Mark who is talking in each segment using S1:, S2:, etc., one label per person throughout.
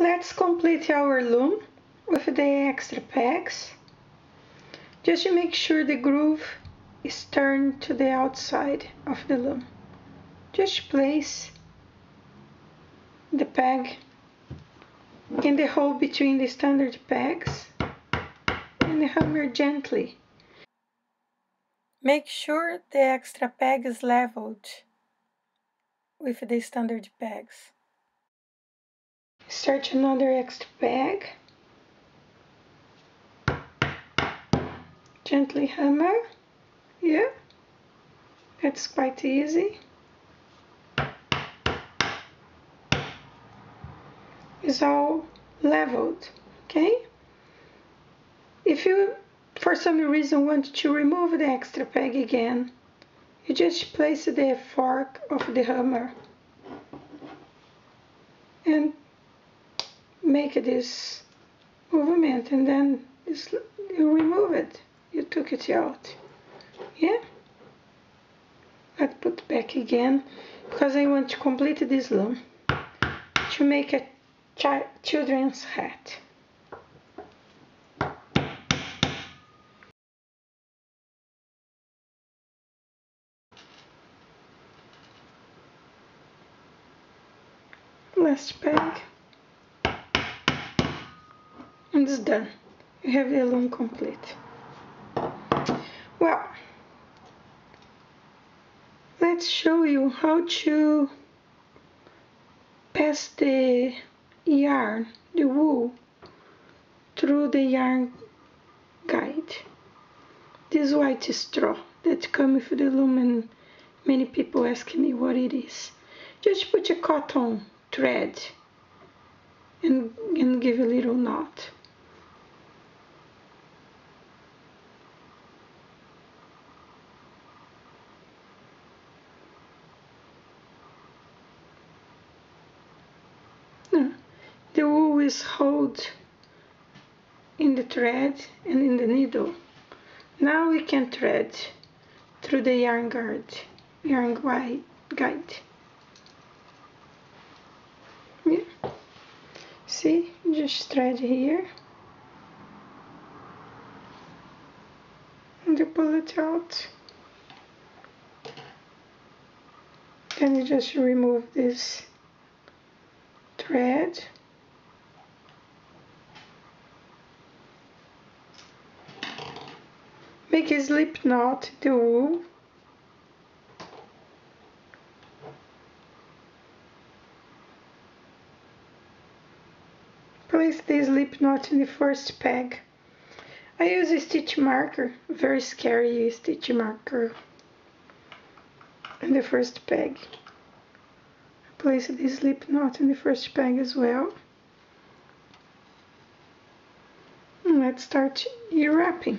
S1: Let's complete our loom with the extra pegs. Just to make sure the groove is turned to the outside of the loom. Just place the peg in the hole between the standard pegs and hammer gently. Make sure the extra peg is leveled with the standard pegs. Start another extra peg. Gently hammer. Yeah, it's quite easy. It's all leveled, okay? If you, for some reason, want to remove the extra peg again, you just place the fork of the hammer and make this movement and then you remove it. You took it out. Yeah? Let's put back again because I want to complete this loom to make a children's hat. Last peg it's done. You have the loom complete. Well let's show you how to pass the yarn the wool through the yarn guide. This white straw that comes with the loom and many people ask me what it is. Just put a cotton thread and, and give a little knot. The wool is held in the thread and in the needle. Now we can thread through the yarn guard, yarn guide. Yeah. see just thread here and you pull it out then you just remove this thread make a slip knot the wool place the slip knot in the first peg. I use a stitch marker, very scary stitch marker in the first peg. Place the slip knot in the first peg as well. And let's start wrapping.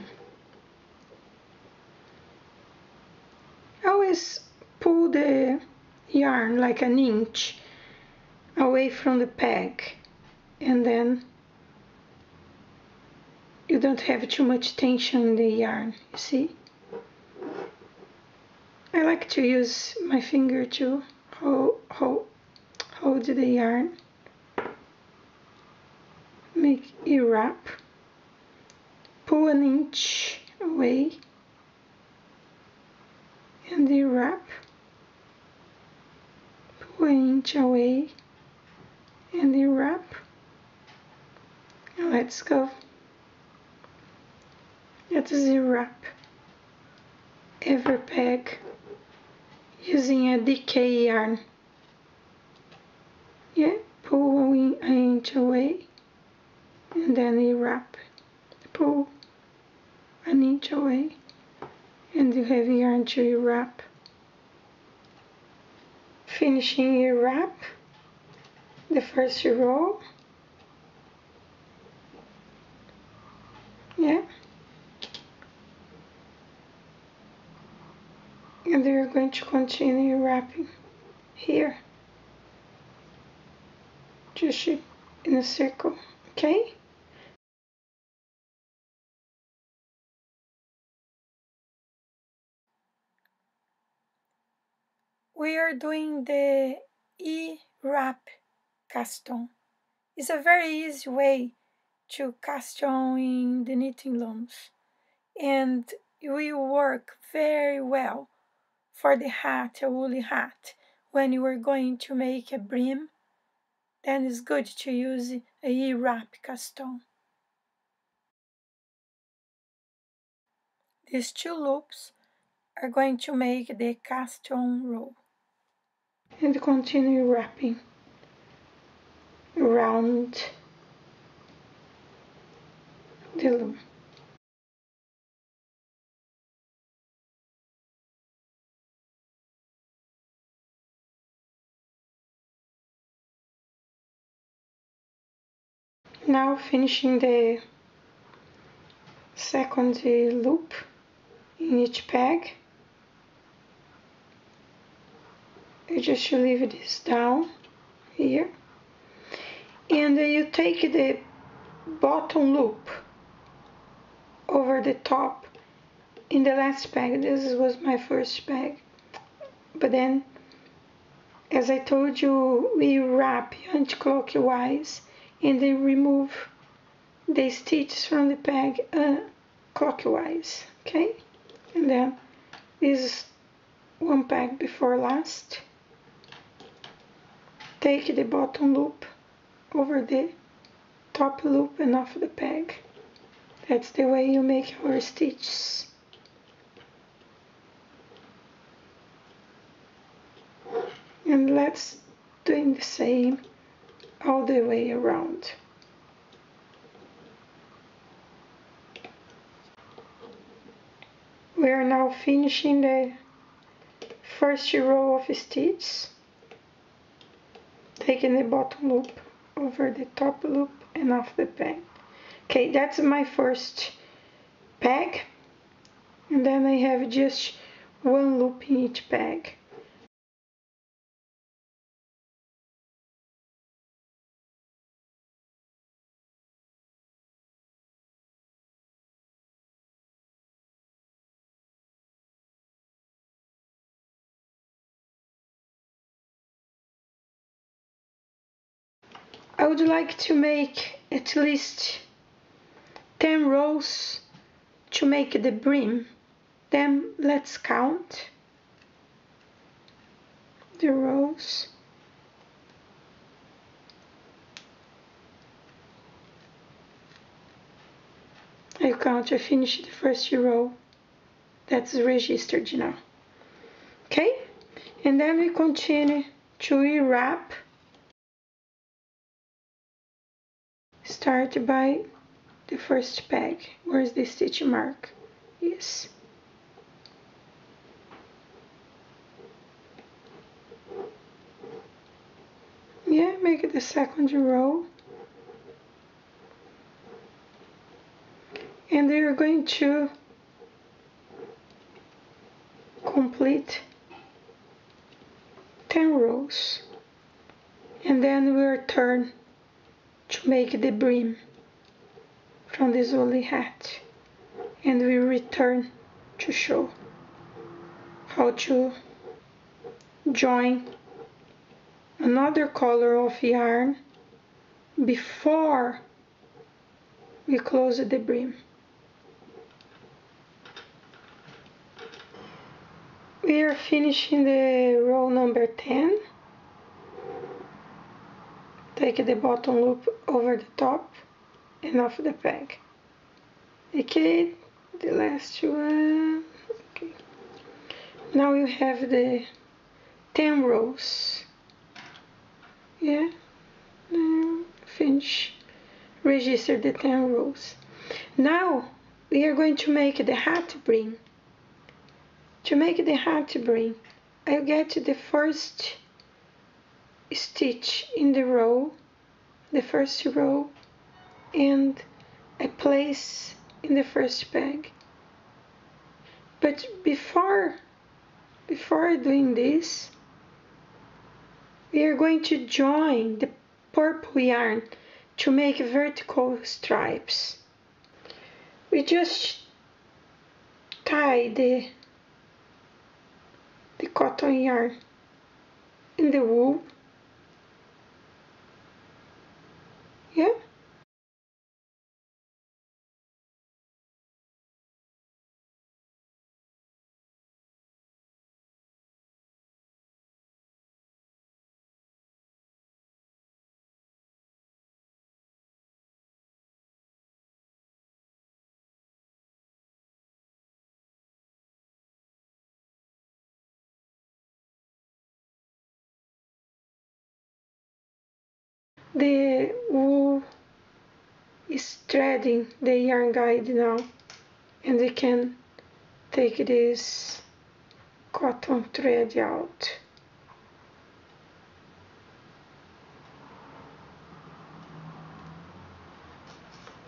S1: Pull the yarn like an inch away from the peg and then you don't have too much tension in the yarn you see? I like to use my finger to hold, hold, hold the yarn make a wrap pull an inch away and the wrap pull an inch away and the wrap let's go. Let's wrap every peg using a DK yarn. Yeah, pull an inch away and then you wrap. Pull an inch away and you have yarn to wrap. Finishing your wrap, the first row. yeah and you're going to continue wrapping here just in a circle okay we are doing the E-wrap cast on It's a very easy way to cast on in the knitting looms and it will work very well for the hat, a woolly hat, when you are going to make a brim then it's good to use a E-wrap cast on. These two loops are going to make the cast on row. And continue wrapping around the loom. Now finishing the second loop in each peg. You just leave this down here and you take the bottom loop over the top in the last peg. This was my first peg. But then, as I told you, we wrap anti-clockwise and then remove the stitches from the peg uh, clockwise okay and then this is one peg before last take the bottom loop over the top loop and off the peg. That's the way you make your stitches. And let's doing the same all the way around. We are now finishing the first row of stitches, taking the bottom loop over the top loop and off the peg. Okay, that's my first peg, and then I have just one loop in each peg. I would like to make at least 10 rows to make the brim. Then let's count the rows. I count, I finished the first row. That's registered now. Okay? And then we continue to wrap start by the first peg. Where's the stitch mark? Yes. Yeah, make it the second row. And are going to complete 10 rows. And then we'll turn to make the brim from this woolly hat and we return to show how to join another color of yarn before we close the brim. We are finishing the row number 10 take the bottom loop over the top and off the peg. Okay the last one. Okay. Now you have the 10 rows. Yeah. Now finish. Register the 10 rows. Now we are going to make the hat brim. To make the hat brim I'll get the first stitch in the row, the first row, and I place in the first peg. But before, before doing this, we are going to join the purple yarn to make vertical stripes. We just tie the, the cotton yarn in the wool the wool is threading the yarn guide now and we can take this cotton thread out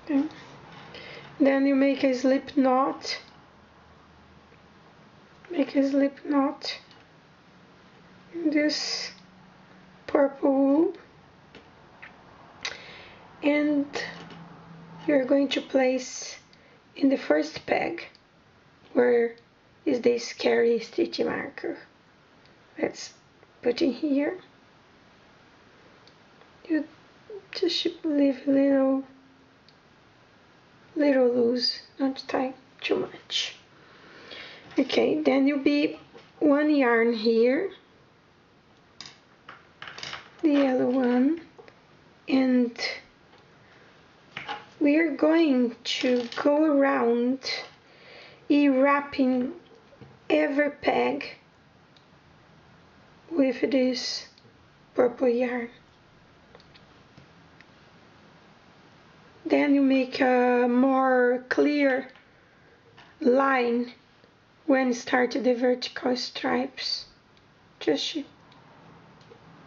S1: okay. then you make a slip knot make a slip knot in this purple wool and you're going to place in the first peg where is the scary stitch marker. Let's put in here. You just should leave a little little loose not tie too much. Okay then you'll be one yarn here the yellow one and we are going to go around wrapping every peg with this purple yarn. Then you make a more clear line when start the vertical stripes. Just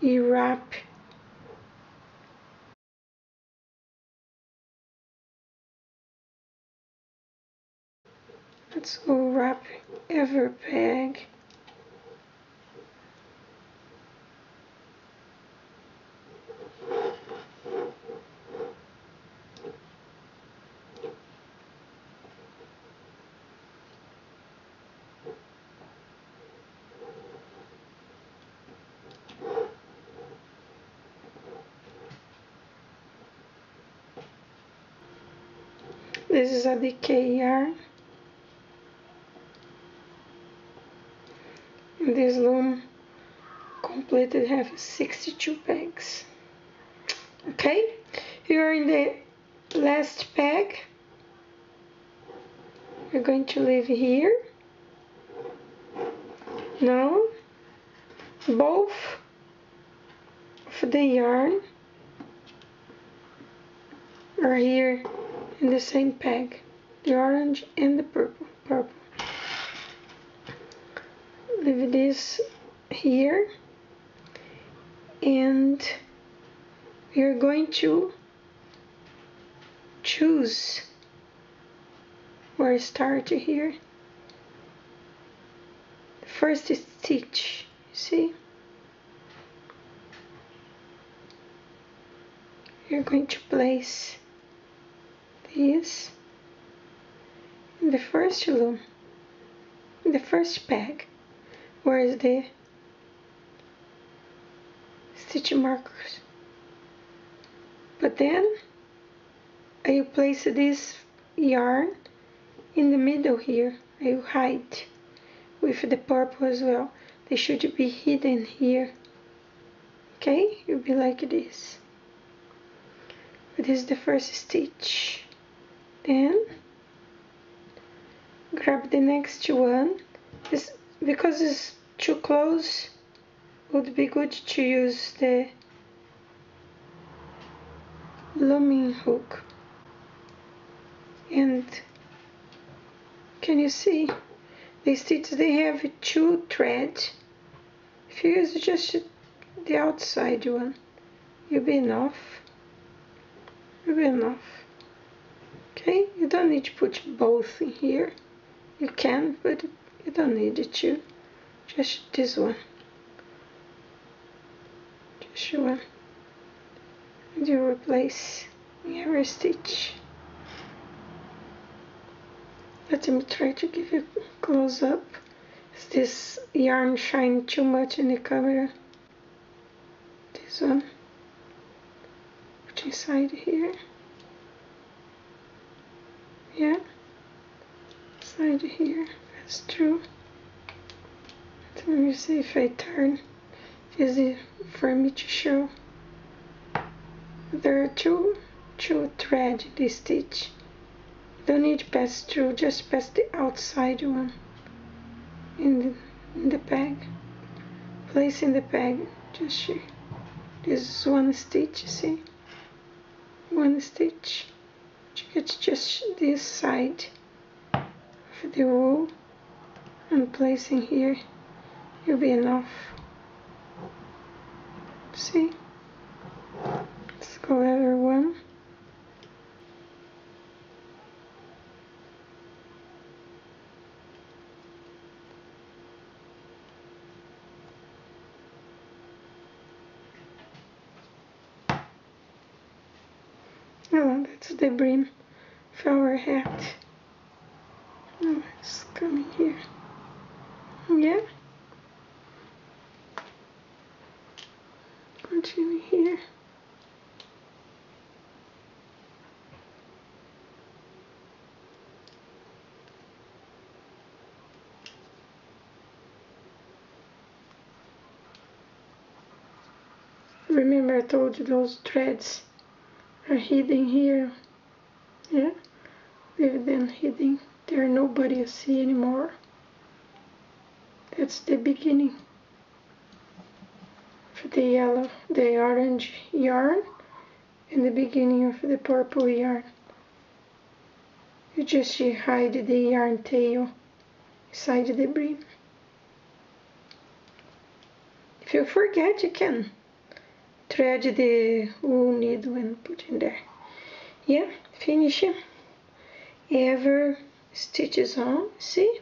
S1: you Let's wrap every peg. This is a DK yarn. this loom completed have 62 pegs okay here in the last peg we're going to leave here. Now both of the yarn are here in the same peg the orange and the purple purple. Leave this here and you're going to choose where start here. First stitch you see? You're going to place this in the first loom in the first peg where is the stitch markers. But then I place this yarn in the middle here. I hide with the purple as well. They should be hidden here. Okay? It'll be like this. This is the first stitch. Then grab the next one. This because it's too close would be good to use the looming hook. And can you see? These stitches they have two threads if you use just the outside one you'll be enough. You'll be enough. Okay you don't need to put both in here. You can but you don't need to. Just this one one and you replace every stitch? Let me try to give you a close up. Is this yarn shine too much in the camera this one. Put inside here? Yeah. Side here. That's true. Let me see if I turn easy for me to show? There are two two thread this stitch. Don't need to pass through just pass the outside one in the, in the bag. Place in the peg, just this is one stitch see? One stitch. Get just this side of the wool and placing here will be enough see let's go over one Oh, that's the brim our hat. Oh, it's coming here. Yeah. Continue here. Remember I told you those threads are hidden here. Yeah, they've been hidden. There nobody see anymore. That's the beginning the yellow, the orange yarn and the beginning of the purple yarn. You just hide the yarn tail inside the brim. If you forget, you can thread the wool needle and put in there. Yeah, finish ever stitches on, see?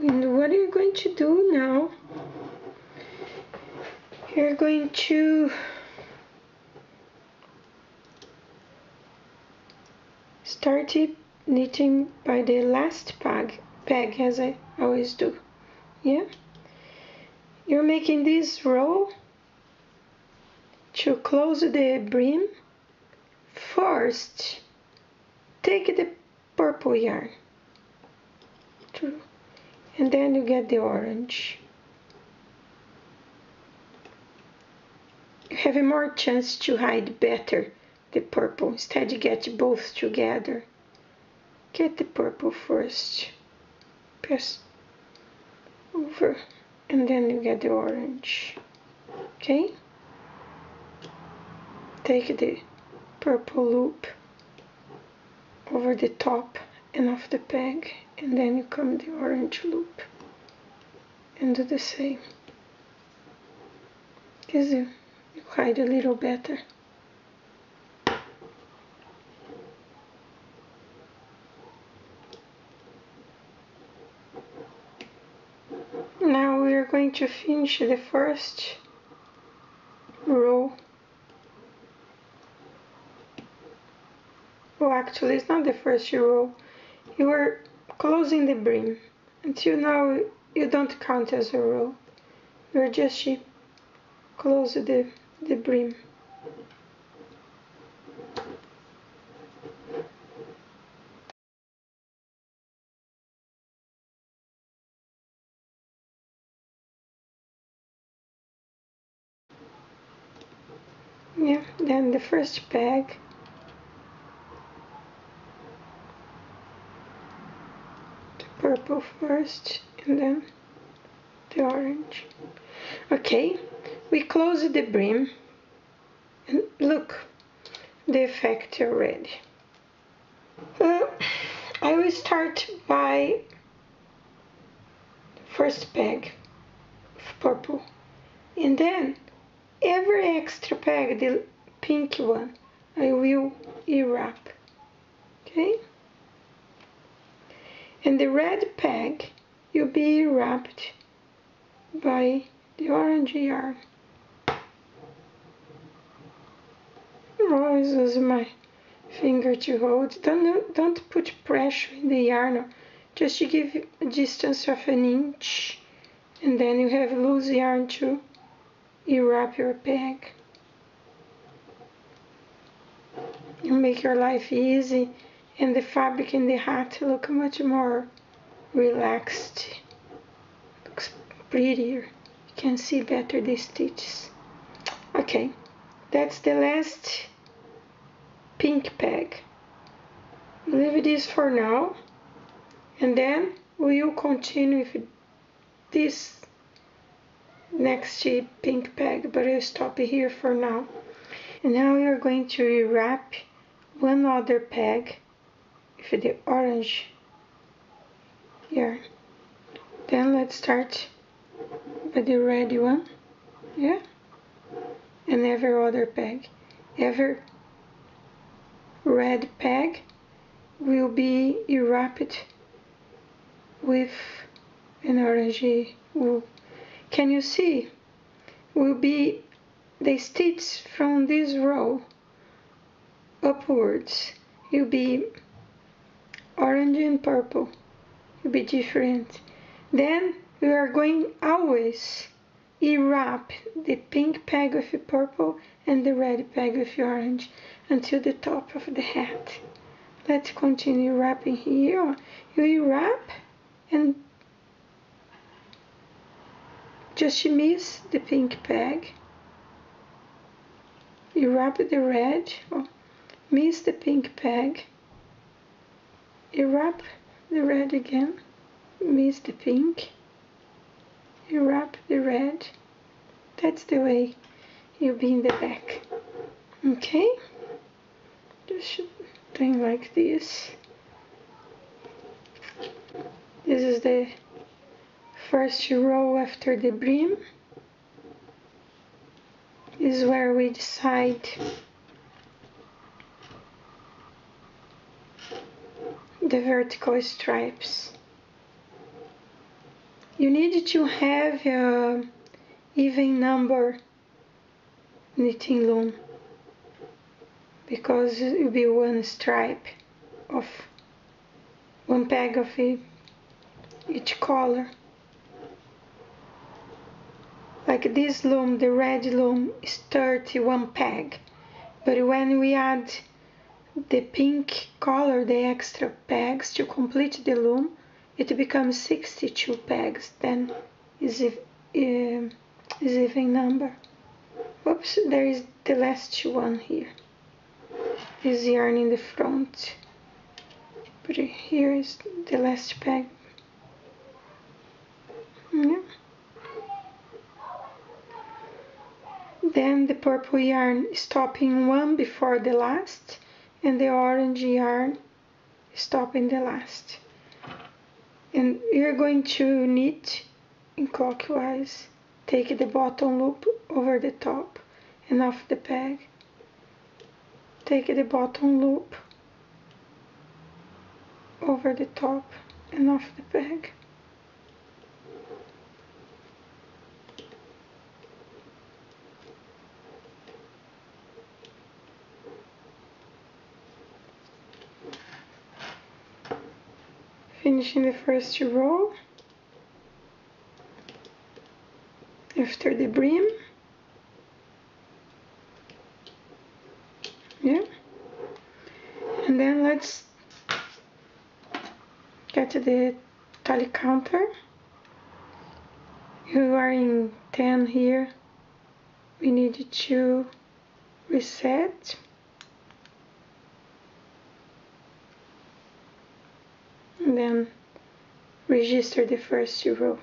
S1: And what are you going to do now? You're going to start knitting by the last peg, peg as I always do. Yeah? You're making this row to close the brim, first take the purple yarn and then you get the orange. Have a more chance to hide better the purple. Instead get both together. Get the purple first. Press over and then you get the orange. Okay? take the purple loop over the top and off the peg and then you come the orange loop and do the same because you a little better. Now we are going to finish the first row. Well actually it's not the first row. You are closing the brim until now you don't count as a row. You're just close the, the brim yeah then the first peg the purple first and then the orange. Okay, we close the brim and look the effect already. Uh, I will start by first peg of purple and then every extra peg, the pink one, I will e-wrap. Okay? and the red peg will be wrapped by the orange yarn. Use my finger to hold. Don't, don't put pressure in the yarn, just give a distance of an inch and then you have loose yarn to wrap your peg. You make your life easy and the fabric in the hat look much more relaxed looks prettier you can see better the stitches okay that's the last pink peg leave this for now. And then we will continue with this next pink peg but I'll stop here for now. And now we are going to wrap one other peg with the orange yarn. Then let's start with the red one yeah? And every other peg every red peg will be wrapped with an orange wool. Can you see? Will be the stitch from this row upwards. Will be orange and purple. Will be different. Then we are going always wrap the pink peg with purple and the red peg with orange until the top of the hat. Let's continue wrapping here. You wrap and just miss the pink peg you wrap the red. Oh, miss the pink peg you wrap the red again. Miss the pink. You wrap the red. That's the way you'll be in the back. Okay thing like this. This is the first row after the brim this is where we decide the vertical stripes. You need to have a even number knitting loom because it will be one stripe of one peg of each color. Like this loom the red loom is 31 peg. But when we add the pink color the extra pegs to complete the loom it becomes 62 pegs. Then is if uh, is even number. Oops there is the last one here this yarn in the front. But here is the last peg yeah. then the purple yarn stopping one before the last and the orange yarn stopping the last. And you're going to knit in clockwise. Take the bottom loop over the top and off the peg take the bottom loop over the top and off the peg. Finishing the first row. After the brim yeah and then let's get to the tally counter you are in 10 here we need to reset and then register the first row.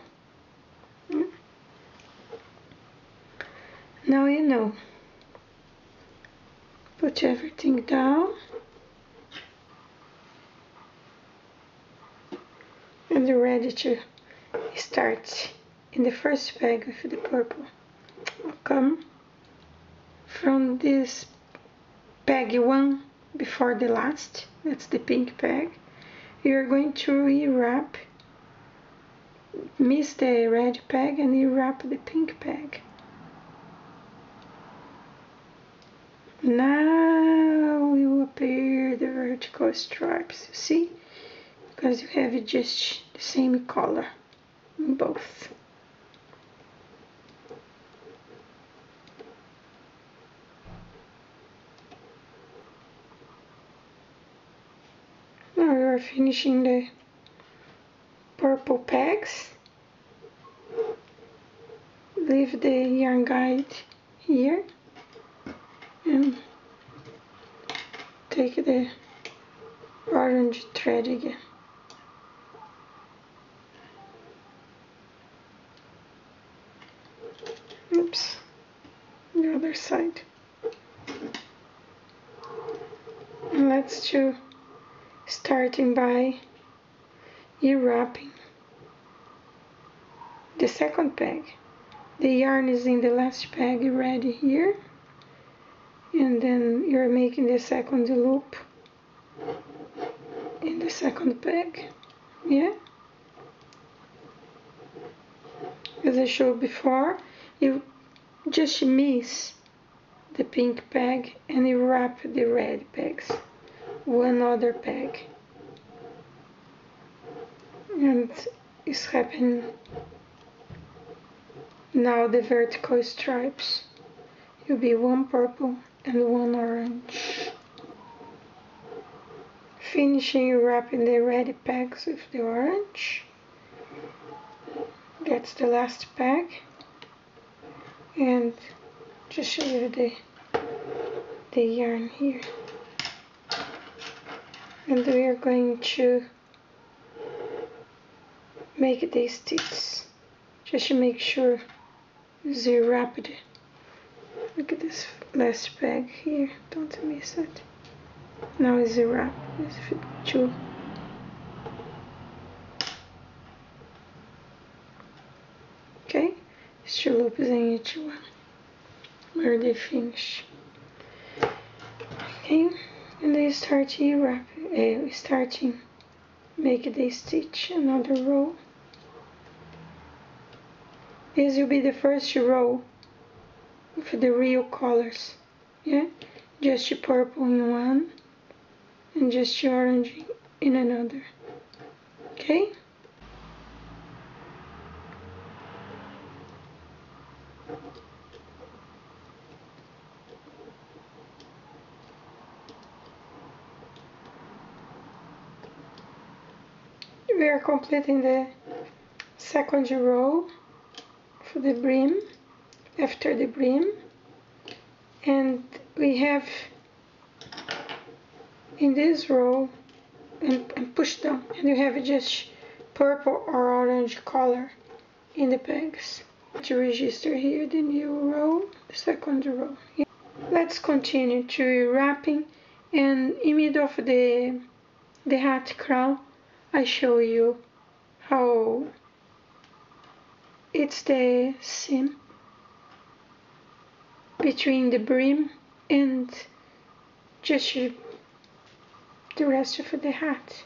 S1: Now you know. Put everything down. You're ready to start in the first peg with the purple. I'll come from this peg one before the last, that's the pink peg you're going to e-wrap miss the red peg and you wrap the pink peg now will appear the vertical stripes. You see because you have just the same color in both. Now we are finishing the purple pegs leave the yarn guide here. And take the orange thread again the other side. And let's do starting by e-wrapping the second peg. The yarn is in the last peg ready here and then you're making the second loop in the second peg yeah as I showed before you just miss the pink peg and wrap the red pegs one other peg and it's happening now the vertical stripes will be one purple and one orange. Finishing wrapping the red pegs with the orange. That's the last peg. And just show you the, the yarn here. And we are going to make these stitches just to make sure you wrap it Look at this last peg here, don't miss it. Now is a wrap, it's fit two. Okay, these two loops in each one, where they finish. Okay, and they start wrap, uh, starting make the stitch another row. This will be the first row for the real colors yeah just purple in one and just orange in another okay we are completing the second row for the brim after the brim. And we have in this row and, and push down. And you have just purple or orange color in the pegs. To register here the new row the second row. Let's continue to wrapping. And in middle of the the hat crown I show you how it's the seam between the brim and just the rest of the hat.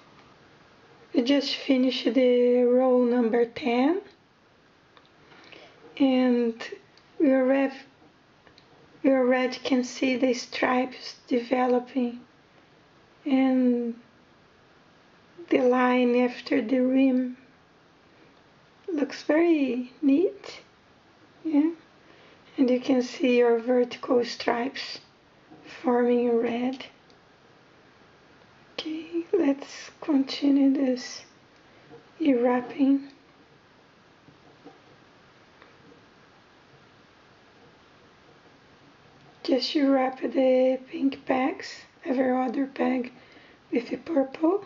S1: I just finished the row number 10 and we already can see the stripes developing and the line after the rim. Looks very neat. Yeah. And you can see your vertical stripes forming red. Okay let's continue this e-wrapping just you wrap the pink pegs every other peg with the purple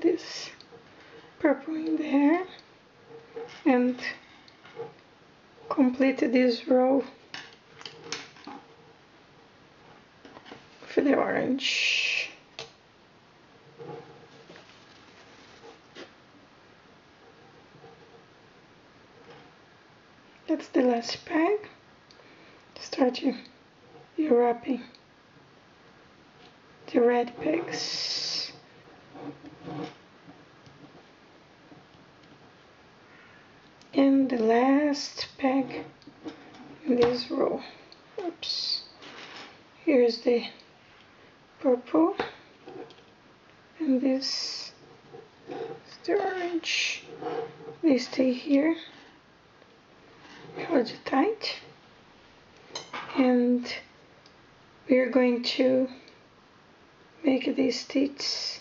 S1: This purple in there and complete this row for the orange. That's the last peg. Start your, your wrapping the red pegs and the last peg in this row oops here's the purple and this is the orange they stay here hold it tight and we're going to make these stitches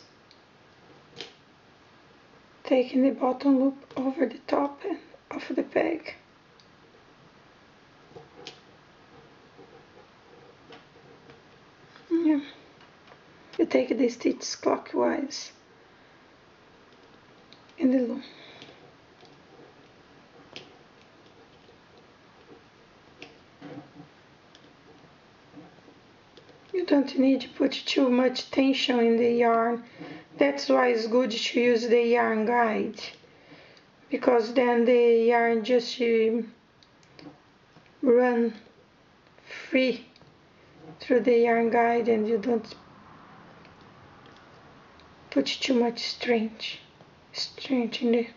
S1: taking the bottom loop over the top of the peg. Yeah. You take the stitches clockwise. In the loop. You don't need to put too much tension in the yarn that's why it's good to use the yarn guide. Because then the yarn just uh, run free through the yarn guide and you don't put too much strength strength in the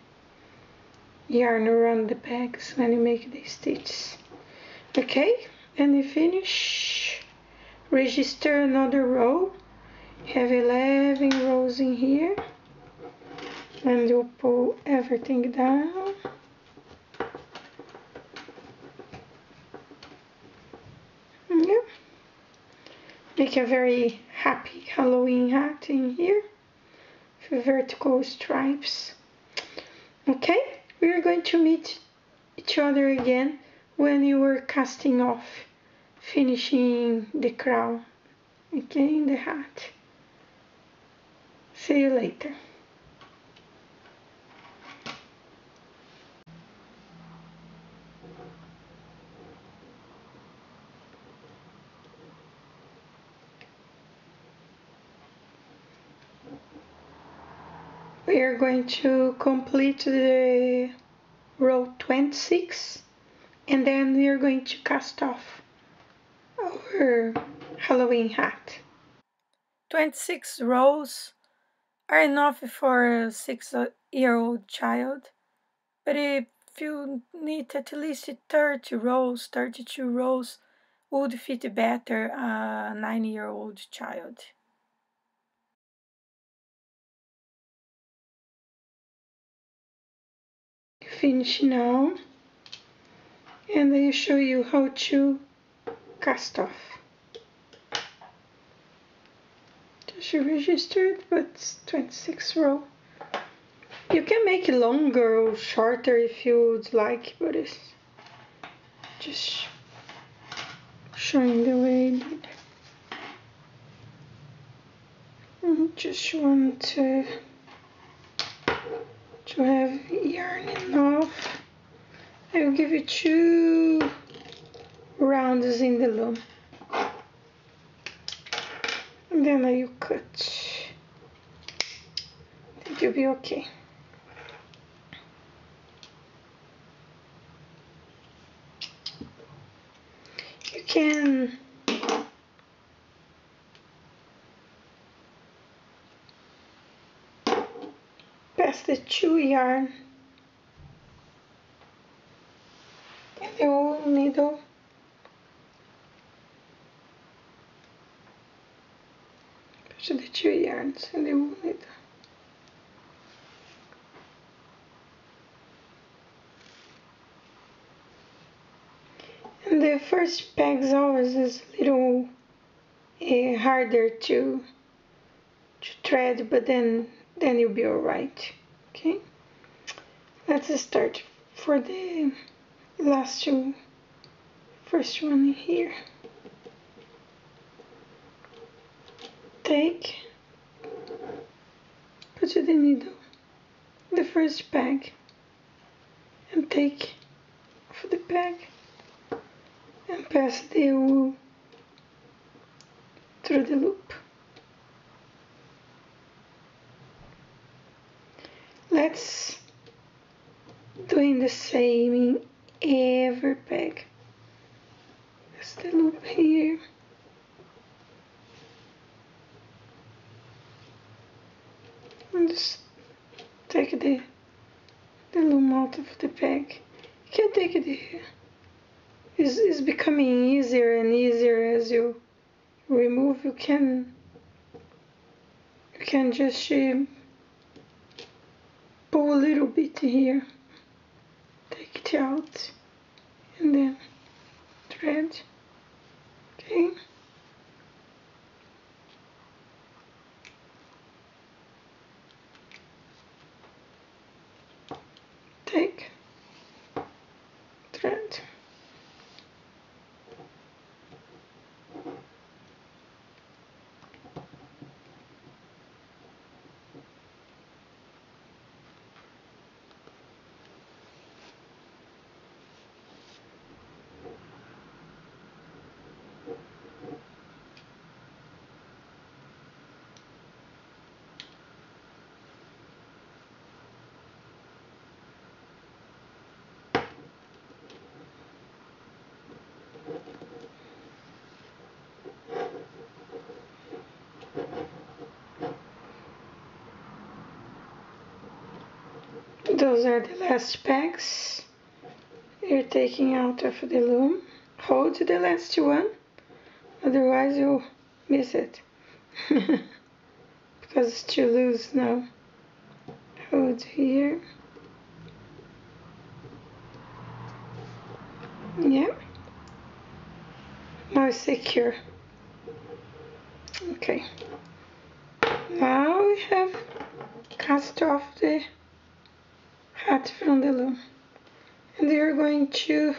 S1: yarn around the pegs when you make the stitches. Okay and you finish. Register another row have 11 rows in here. And you pull everything down. Yeah. Make a very happy Halloween hat in here vertical stripes. Okay we are going to meet each other again when you are casting off finishing the crown okay the hat see you later we are going to complete the row 26 and then we are going to cast off our Halloween hat. 26 rows are enough for a 6 year old child, but if you need at least 30 rows, 32 rows would fit better a 9 year old child. Finish now and I show you how to cast off. She registered but 26 row. You can make it longer or shorter if you would like but it's just showing the way I mm-hmm. just want to to have yarn enough. I will give you two rounds in the loom then you cut think you'll be okay? You can. Pass the two yarn in the wool needle push the two yarns in the wool needle and the first pegs always is a little uh, harder to to thread but then then you'll be alright okay? Let's start for the last two first one here. Take put the needle the first peg and take for the peg and pass the wool through the loop. Let's doing the same in every peg that's the loop here and just take the the loom out of the peg can take it is is becoming easier and easier as you remove you can just uh, pull a little bit here take it out and then thread okay take thread those are the last pegs you're taking out of the loom. Hold the last one. Otherwise you'll miss it. Because it's too loose now. Hold here. Yeah. Now secure. Okay. Now we have cast off the hat from the loom and you're going to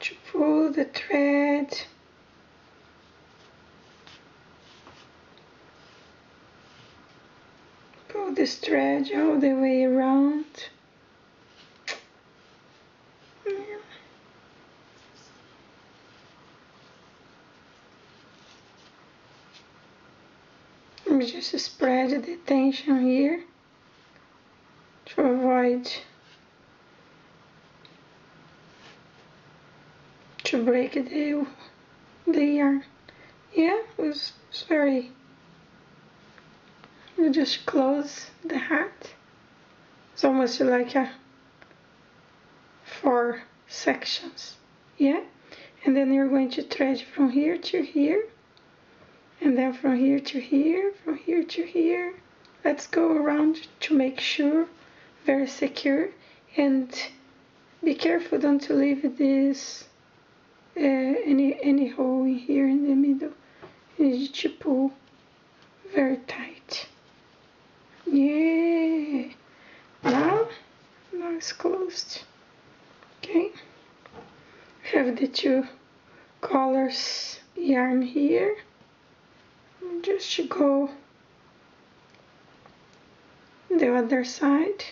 S1: to pull the thread. Pull this thread all the way around. Let me just spread the tension here avoid to break the, the yarn. Yeah, it was, it was very, you just close the hat. It's almost like a four sections, yeah? And then you're going to thread from here to here, and then from here to here, from here to here. Let's go around to make sure very secure. And be careful don't to leave this uh, any any hole here in the middle. You to pull very tight. Yeah. Now now it's closed. Okay. Have the two colors yarn here. Just to go the other side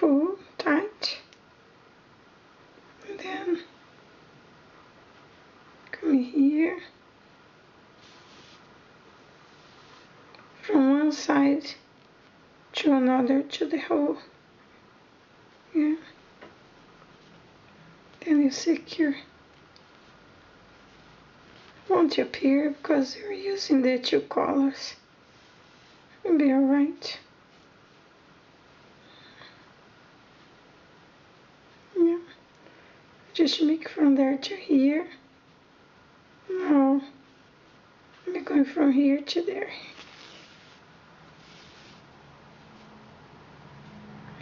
S1: pull tight and then come here from one side to another to the hole yeah. Then you secure. Won't appear because you're using the two colors? It'll be alright. Yeah. Just make from there to here. Now I'm going from here to there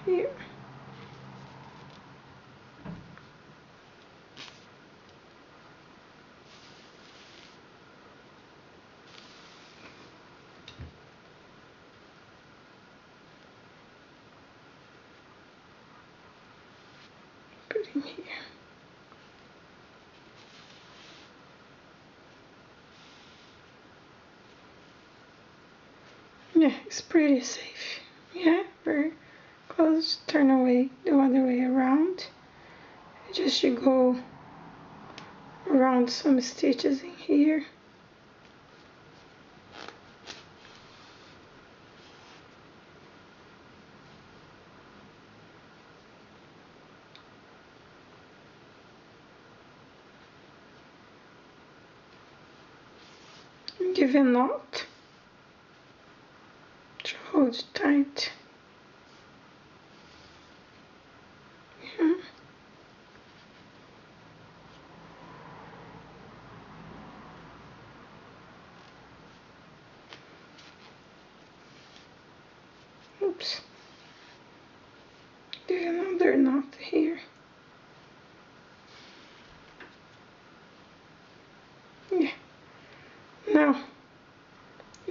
S1: here put in here Yeah, it's pretty safe just turn away the other way around. Just you go around some stitches in here. Give a knot to hold tight.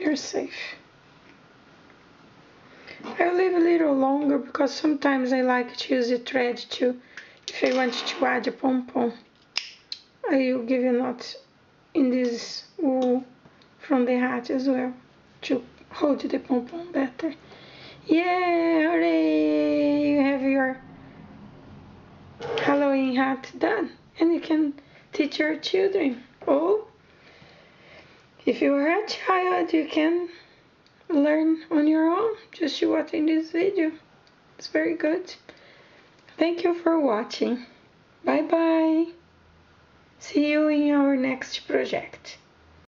S1: You're safe. I'll leave a little longer because sometimes I like to use the thread too. If I want to add a pom-pom, I will give a knot in this wool from the hat as well to hold the pom-pom better. Yeah, hooray! You have your Halloween hat done and you can teach your children. Oh, if you are a child, you can learn on your own just watching this video. It's very good. Thank you for watching. Bye bye. See you in our next project.